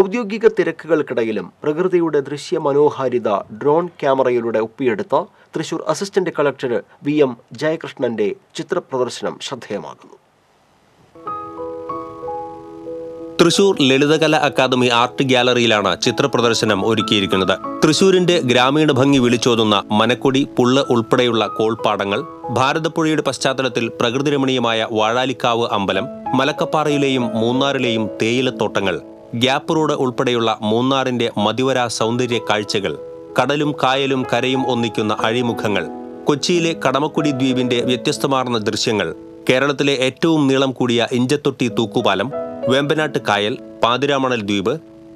ഔദ്യോഗിക തിരക്കുകൾക്കിടയിലും പ്രകൃതിയുടെ ദൃശ്യ മനോഹാരിത ഡ്രോൺ ക്യാമറയിലൂടെ ഒപ്പിയെടുത്ത Thrissur assistant collector V M ജയകൃഷ്ണന്റെ ചിത്രപ്രദർശനം ശ്രദ്ധേയമാകുന്നു. തൃശൂർ ലളിതകല അക്കാദമി ആർട്ട് ഗ്യാലറിയിലാണ് ചിത്രപ്രദർശനം ഒരുക്കിയിരിക്കുന്നത്. തൃശൂരിന്റെ ഗ്രാമീണ ഭംഗി വിളിച്ചോതുന്ന മനക്കൊടി പുള്ള് ഉൾപ്പെടെയുള്ള കോൾപ്പാടങ്ങൾ ഭാരതപ്പുഴയുടെ പശ്ചാത്തലത്തിൽ പ്രകൃതിരമണീയമായ വാഴാലിക്കാവ് അമ്പലം മലക്കപ്പാറയിലെയും മൂന്നാറിലെയും തേയിലത്തോട്ടങ്ങൾ ഗ്യാപ്പ് റോഡ് ഉൾപ്പെടെയുള്ള മൂന്നാറിന്റെ മതിവര സൗന്ദര്യ കാഴ്ചകൾ കടലും കായലും കരയും ഒന്നിക്കുന്ന അഴിമുഖങ്ങൾ കൊച്ചിയിലെ കടമക്കുടി ദ്വീപിന്റെ വ്യത്യസ്തമാർന്ന ദൃശ്യങ്ങൾ കേരളത്തിലെ ഏറ്റവും നീളം കൂടിയ ഇഞ്ചത്തൊട്ടി തൂക്കുപാലം വേമ്പനാട്ട് കായൽ പാതിരാമണൽ ദ്വീപ്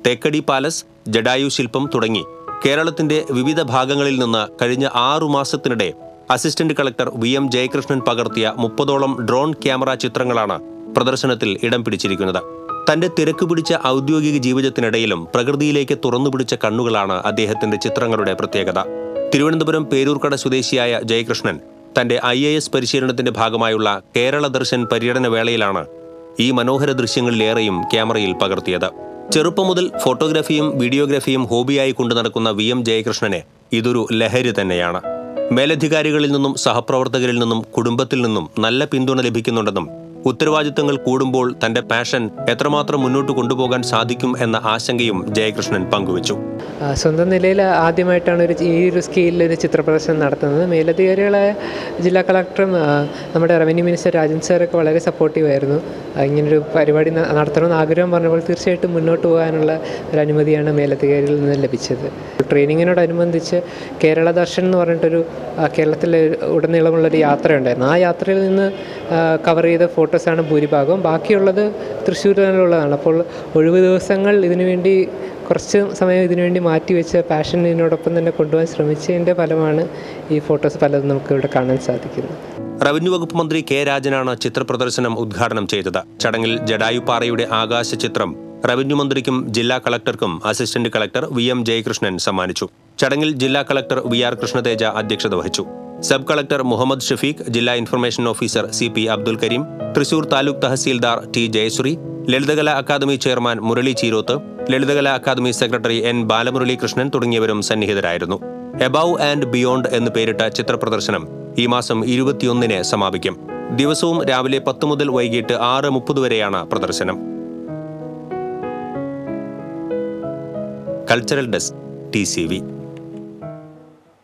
തേക്കടി പാലസ് ജഡായു ശില്പം തുടങ്ങി. കേരളത്തിന്റെ വിവിധ ഭാഗങ്ങളിൽ നിന്ന് കഴിഞ്ഞ ആറു മാസത്തിനിടെ assistant collector V M Jayakrishnan പകർത്തിയ മുപ്പതോളം ഡ്രോൺ ക്യാമറ ചിത്രങ്ങളാണ് പ്രദർശനത്തിൽ ഇടം പിടിച്ചിരിക്കുന്നത്. തന്റെ തിരക്ക് പിടിച്ച ഔദ്യോഗിക ജീവിതത്തിനിടയിലും പ്രകൃതിയിലേക്ക് തുറന്നു പിടിച്ച കണ്ണുകളാണ് അദ്ദേഹത്തിന്റെ ചിത്രങ്ങളുടെ പ്രത്യേകത. തിരുവനന്തപുരം പേരൂർക്കട സ്വദേശിയായ ജയകൃഷ്ണൻ തന്റെ ഐ എ എസ് പരിശീലനത്തിന്റെ ഭാഗമായുള്ള കേരള ദർശൻ പര്യടന വേളയിലാണ് ഈ മനോഹര ദൃശ്യങ്ങളിലേറെയും ക്യാമറയിൽ പകർത്തിയത്. ചെറുപ്പം മുതൽ ഫോട്ടോഗ്രാഫിയും വീഡിയോഗ്രാഫിയും ഹോബിയായി കൊണ്ടു നടക്കുന്ന വി എം ജയകൃഷ്ണനെ ഇതൊരു ലഹരി തന്നെയാണ്. മേലധികാരികളിൽ നിന്നും സഹപ്രവർത്തകരിൽ നിന്നും കുടുംബത്തിൽ നിന്നും നല്ല പിന്തുണ ലഭിക്കുന്നുണ്ടെന്നും ഉത്തരവാദിത്തങ്ങൾ കൂടുമ്പോൾ തന്റെ പാഷൻ എത്രമാത്രം മുന്നോട്ട് കൊണ്ടുപോകാൻ സാധിക്കും എന്ന ആശങ്കയും ജയകൃഷ്ണൻ പങ്കുവച്ചു. സ്വന്തം നിലയിൽ ആദ്യമായിട്ടാണ് ഒരു ഈ ഒരു സ്കെയിലിൽ ഒരു ചിത്രപ്രദർശനം നടത്തുന്നത്. മേലധികാരികളായ ജില്ലാ കളക്ടറും നമ്മുടെ റവന്യൂ മിനിസ്റ്റർ രാജൻ സാറൊക്കെ വളരെ സപ്പോർട്ടീവായിരുന്നു ഇങ്ങനൊരു പരിപാടി നടത്തണമെന്ന് ആഗ്രഹം പറഞ്ഞപ്പോൾ തീർച്ചയായിട്ടും മുന്നോട്ട് പോകാനുള്ള ഒരു അനുമതിയാണ് മേലധികാരികളിൽ നിന്ന് ലഭിച്ചത്. ട്രെയിനിങ്ങിനോടനുബന്ധിച്ച് കേരള ദർശൻ എന്ന് പറഞ്ഞിട്ടൊരു കേരളത്തിലെ ഉടനീളമുള്ളൊരു യാത്രയുണ്ടായിരുന്നു. ആ യാത്രയിൽ നിന്ന് കവർ ചെയ്ത ഫോട്ടോസാണ് ഭൂരിഭാഗം ബാക്കിയുള്ളത് തൃശ്ശൂർ തന്നെയുള്ളതാണ്. അപ്പോൾ ഒഴിവ് ദിവസങ്ങൾ ഇതിനുവേണ്ടി കുറച്ച് സമയം ഇതിനുവേണ്ടി മാറ്റി മാറ്റിവെച്ച് പാഷൻ ഇതിനോടൊപ്പം തന്നെ കൊണ്ടുപോകാൻ ശ്രമിച്ചതിന്റെ ഫലമാണ് ഈ ഫോട്ടോസ് പലതും നമുക്ക് ഇവിടെ കാണാൻ സാധിക്കുന്നത്. റവന്യൂ വകുപ്പ് മന്ത്രി കെ രാജനാണ് ചിത്രപ്രദർശനം ഉദ്ഘാടനം ചെയ്തത്. ചടങ്ങിൽ ജഡായുപാറയുടെ ആകാശ ചിത്രം റവന്യൂ മന്ത്രിക്കും ജില്ലാ കളക്ടർക്കും assistant collector V M Jayakrishnan സമ്മാനിച്ചു. ചടങ്ങിൽ ജില്ലാ കളക്ടർ വി ആർ കൃഷ്ണതേജ അധ്യക്ഷത വഹിച്ചു. സബ് കളക്ടർ മുഹമ്മദ് ഷഫീഖ് ജില്ലാ information officer C P Abdul Kareem Thrissur taluk tahsildar T Jayasree Lalithakala academy chairman Murali Cheeroth Lalithakala academy secretary N Balamurali Krishnan തുടങ്ങിയവരും സന്നിഹിതരായിരുന്നു. Above and beyond എന്ന് പേരിട്ട ചിത്രപ്രദർശനം ഈ മാസം ഇരുപത്തിയൊന്നിന് സമാപിക്കും. ദിവസവും രാവിലെ പത്ത് മുതൽ വൈകിട്ട് ആറ് മുപ്പത് വരെയാണ് പ്രദർശനം. Cultural desk T